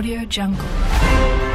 Audio Jungle.